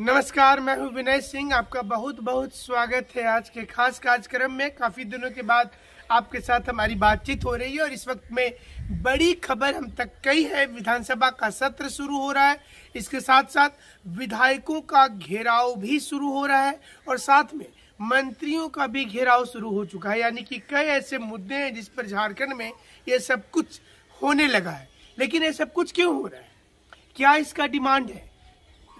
नमस्कार, मैं हूँ विनय सिंह। आपका बहुत बहुत स्वागत है आज के खास कार्यक्रम में। काफ़ी दिनों के बाद आपके साथ हमारी बातचीत हो रही है और इस वक्त में बड़ी खबर हम तक कई है। विधानसभा का सत्र शुरू हो रहा है। इसके साथ साथ विधायकों का घेराव भी शुरू हो रहा है और साथ में मंत्रियों का भी घेराव शुरू हो चुका है। यानी कि कई ऐसे मुद्दे हैं जिस पर झारखंड में ये सब कुछ होने लगा है। लेकिन ये सब कुछ क्यों हो रहा है? क्या इसका डिमांड है?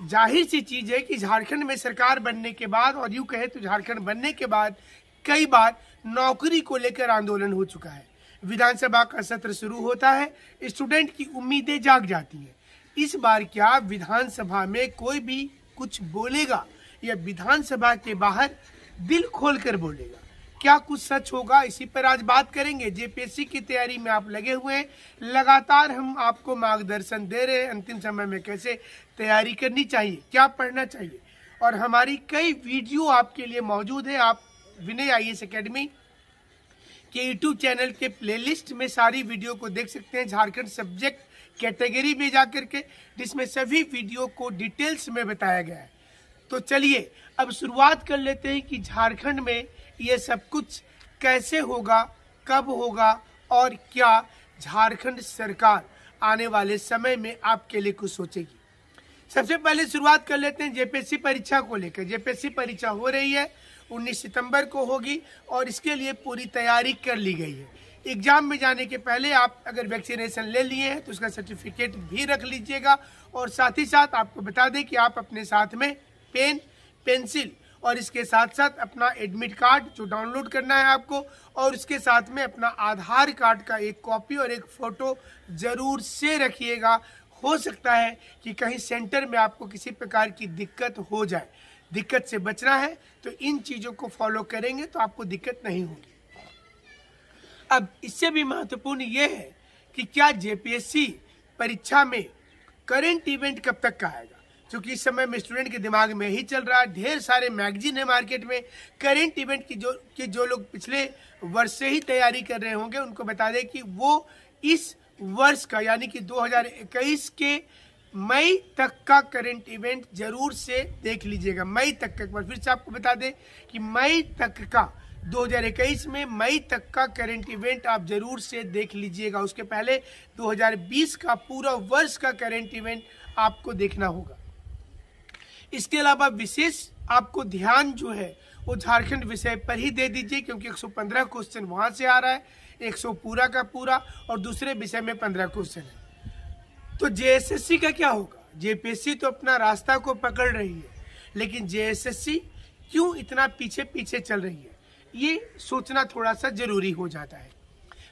ज़ाहिर सी चीज़ है कि झारखंड में सरकार बनने के बाद, और यूँ कहे तो झारखंड बनने के बाद कई बार नौकरी को लेकर आंदोलन हो चुका है। विधानसभा का सत्र शुरू होता है, स्टूडेंट की उम्मीदें जाग जाती हैं। इस बार क्या विधानसभा में कोई भी कुछ बोलेगा या विधानसभा के बाहर दिल खोलकर बोलेगा? क्या कुछ सच होगा? इसी पर आज बात करेंगे। जेपीएससी की तैयारी में आप लगे हुए हैं। लगातार हम आपको मार्गदर्शन दे रहे हैं। अंतिम समय में कैसे तैयारी करनी चाहिए, क्या पढ़ना चाहिए? और हमारी कई वीडियो आपके लिए मौजूद है। आप विनय आई एस अकेडमी के यूट्यूब चैनल के प्लेलिस्ट में सारी वीडियो को देख सकते हैं। झारखंड सब्जेक्ट कैटेगरी में जाकर के, जिसमें सभी वीडियो को डिटेल्स में बताया गया है। तो चलिए, अब शुरुआत कर लेते हैं कि झारखंड में ये सब कुछ कैसे होगा, कब होगा और क्या? झारखंड सरकार आने वाले समय में आपके लिए कुछ सोचेगी। सबसे पहले शुरुआत कर लेते हैं जेपीएससी परीक्षा को लेकर। जेपीएससी परीक्षा हो रही है 19 सितंबर को होगी और इसके लिए पूरी तैयारी कर ली गई है। एग्ज़ाम में जाने के पहले आप अगर वैक्सीनेशन ले लिए हैं तो उसका सर्टिफिकेट भी रख लीजिएगा और साथ ही साथ आपको बता दें कि आप अपने साथ में पेन, पेंसिल और इसके साथ साथ अपना एडमिट कार्ड जो डाउनलोड करना है आपको, और उसके साथ में अपना आधार कार्ड का एक कॉपी और एक फ़ोटो ज़रूर से रखिएगा। हो सकता है कि कहीं सेंटर में आपको किसी प्रकार की दिक्कत हो जाए। दिक्कत से बचना है तो इन चीज़ों को फॉलो करेंगे तो आपको दिक्कत नहीं होगी। अब इससे भी महत्वपूर्ण ये है कि क्या जेपीएससी परीक्षा में करंट इवेंट कब तक का आएगा? क्योंकि इस समय में स्टूडेंट के दिमाग में ही चल रहा है। ढेर सारे मैगजीन है मार्केट में। करेंट इवेंट की जो, कि जो लोग पिछले वर्ष से ही तैयारी कर रहे होंगे, उनको बता दें कि वो इस वर्ष का, यानी कि 2021 के मई तक का करंट इवेंट ज़रूर से देख लीजिएगा। मई तक का, एक बार फिर से आपको बता दें कि मई तक का 2021 में मई तक का करंट इवेंट आप ज़रूर से देख लीजिएगा। उसके पहले 2020 का पूरा वर्ष का करंट इवेंट आपको देखना होगा। इसके अलावा विशेष आपको ध्यान जो है, वो झारखंड विषय पर ही दे दीजिए, क्योंकि 115 क्वेश्चन वहाँ से आ रहा है 100 पूरा का पूरा, और दूसरे विषय में 15 क्वेश्चन है। तो जेएसएससी का क्या होगा? जेपीएससी तो अपना रास्ता को पकड़ रही है, लेकिन जेएसएससी क्यों इतना पीछे पीछे चल रही है? ये सोचना थोड़ा सा ज़रूरी हो जाता है।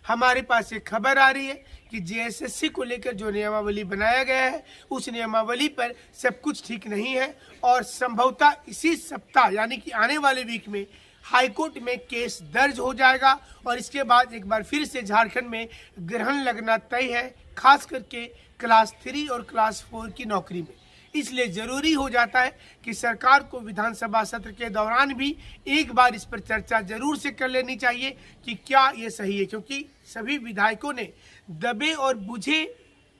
हमारे पास एक खबर आ रही है कि जेएसएससी को लेकर जो नियमावली बनाया गया है, उस नियमावली पर सब कुछ ठीक नहीं है और संभवतः इसी सप्ताह, यानी कि आने वाले वीक में हाईकोर्ट में केस दर्ज हो जाएगा और इसके बाद एक बार फिर से झारखंड में ग्रहण लगना तय है खास करके क्लास थ्री और क्लास फोर की नौकरी में। इसलिए ज़रूरी हो जाता है कि सरकार को विधानसभा सत्र के दौरान भी एक बार इस पर चर्चा ज़रूर से कर लेनी चाहिए कि क्या ये सही है, क्योंकि सभी विधायकों ने दबे और बुझे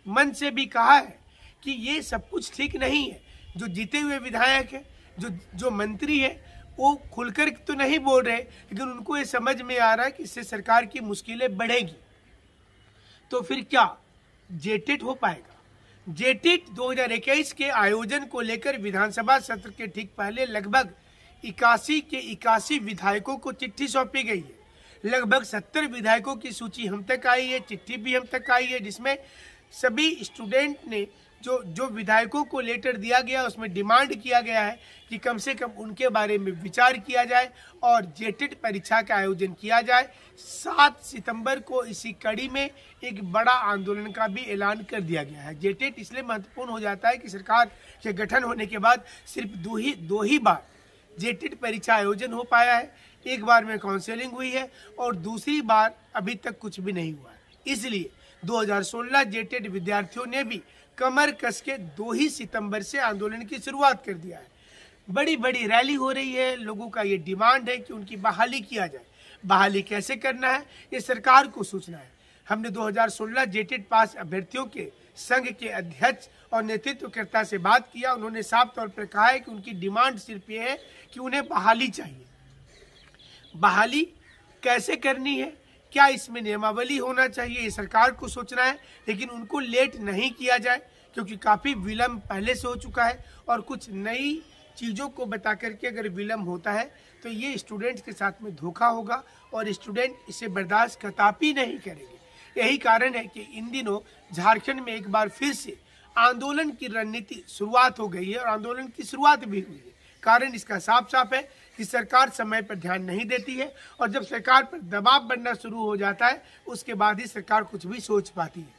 मन से भी कहा है कि ये सब कुछ ठीक नहीं है। जो जीते हुए विधायक है, जो जो मंत्री है, वो खुलकर तो नहीं बोल रहे, लेकिन उनको ये समझ में आ रहा है कि इससे सरकार की मुश्किलें बढ़ेगी। तो फिर क्या जेटेट हो पाएगा? जेटिट 2021 के आयोजन को लेकर विधानसभा सत्र के ठीक पहले लगभग इक्यासी के इक्यासी विधायकों को चिट्ठी सौंपी गई है। लगभग सत्तर विधायकों की सूची हम तक आई है, चिट्ठी भी हम तक आई है, जिसमें सभी स्टूडेंट ने जो जो विधायकों को लेटर दिया गया, उसमें डिमांड किया गया है कि कम से कम उनके बारे में विचार किया जाए और जेटेड परीक्षा का आयोजन किया जाए। सात सितंबर को इसी कड़ी में एक बड़ा आंदोलन का भी ऐलान कर दिया गया है। जेटेड इसलिए महत्वपूर्ण हो जाता है कि सरकार के गठन होने के बाद सिर्फ़ दो ही दो ही बार जेटेड परीक्षा आयोजन हो पाया है। एक बार में काउंसलिंग हुई है और दूसरी बार अभी तक कुछ भी नहीं हुआ है। इसलिए 2016 जेटेड विद्यार्थियों ने भी कमर कस के दो ही सितंबर से आंदोलन की शुरुआत कर दिया है। बड़ी बड़ी रैली हो रही है। लोगों का ये डिमांड है कि उनकी बहाली किया जाए। बहाली कैसे करना है, ये सरकार को सूचना है। हमने 2016 जेटेड पास अभ्यर्थियों के संघ के अध्यक्ष और नेतृत्वकर्ता से बात किया। उन्होंने साफ़ तौर पर कहा है कि उनकी डिमांड सिर्फ़ ये है कि उन्हें बहाली चाहिए। बहाली कैसे करनी है? क्या इसमें नियमावली होना चाहिए? ये सरकार को सोचना है, लेकिन उनको लेट नहीं किया जाए, क्योंकि काफ़ी विलम्ब पहले से हो चुका है और कुछ नई चीज़ों को बता करके अगर विलम्ब होता है तो ये स्टूडेंट्स के साथ में धोखा होगा और स्टूडेंट इसे बर्दाश्त कतापी नहीं करेंगे। यही कारण है कि इन दिनों झारखंड में एक बार फिर से आंदोलन की रणनीति शुरुआत हो गई है और आंदोलन की शुरुआत भी हुई है। कारण इसका साफ़ साफ़ है कि सरकार समय पर ध्यान नहीं देती है और जब सरकार पर दबाव बनना शुरू हो जाता है, उसके बाद ही सरकार कुछ भी सोच पाती है।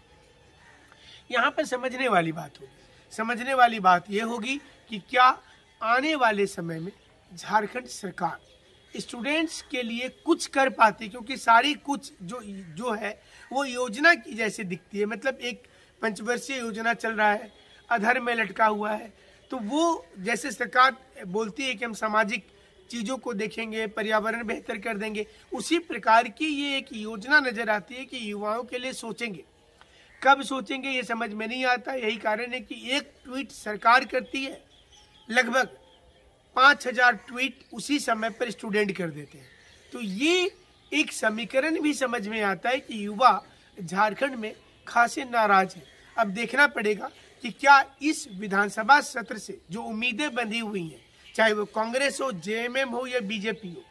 यहाँ पर समझने वाली बात होगी। समझने वाली बात यह होगी कि क्या आने वाले समय में झारखंड सरकार स्टूडेंट्स के लिए कुछ कर पाती क्योंकि सारी कुछ जो जो है, वो योजना की जैसे दिखती है। मतलब एक पंचवर्षीय योजना चल रहा है, अधर में लटका हुआ है। तो वो जैसे सरकार बोलती है कि हम सामाजिक चीज़ों को देखेंगे, पर्यावरण बेहतर कर देंगे। उसी प्रकार की ये एक योजना नज़र आती है कि युवाओं के लिए सोचेंगे। कब सोचेंगे ये समझ में नहीं आता। यही कारण है कि एक ट्वीट सरकार करती है, लगभग पाँच हज़ार ट्वीट उसी समय पर स्टूडेंट कर देते हैं। तो ये एक समीकरण भी समझ में आता है कि युवा झारखंड में खासे नाराज़ है। अब देखना पड़ेगा कि क्या इस विधानसभा सत्र से जो उम्मीदें बंधी हुई हैं चाहे वो कांग्रेस हो, जेएमएम हो या बीजेपी हो,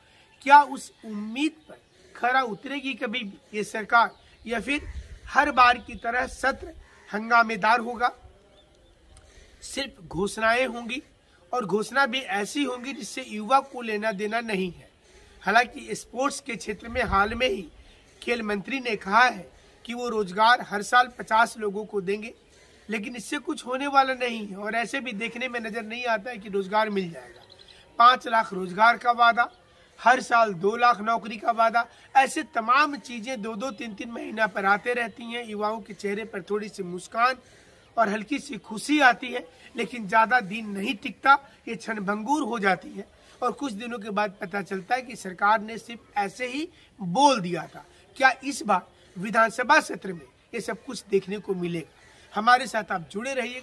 क्या उस उम्मीद पर खरा उतरेगी कभी ये सरकार? या फिर हर बार की तरह सत्र हंगामेदार होगा? सिर्फ़ घोषणाएँ होंगी और घोषणा भी ऐसी होंगी जिससे युवा को लेना देना नहीं है। हालाँकि स्पोर्ट्स के क्षेत्र में हाल में ही खेल मंत्री ने कहा है कि वो रोज़गार हर साल 50 लोगों को देंगे। लेकिन इससे कुछ होने वाला नहीं है और ऐसे भी देखने में नज़र नहीं आता है कि रोज़गार मिल जाएगा। पाँच लाख रोज़गार का वादा, हर साल दो लाख नौकरी का वादा, ऐसे तमाम चीज़ें दो दो तीन तीन महीना पर आते रहती हैं। युवाओं के चेहरे पर थोड़ी सी मुस्कान और हल्की सी खुशी आती है, लेकिन ज़्यादा दिन नहीं टिकता, ये क्षण भंगूर हो जाती है। और कुछ दिनों के बाद पता चलता है कि सरकार ने सिर्फ़ ऐसे ही बोल दिया था। क्या इस बार विधानसभा सत्र में ये सब कुछ देखने को मिलेगा? हमारे साथ आप जुड़े रहिए।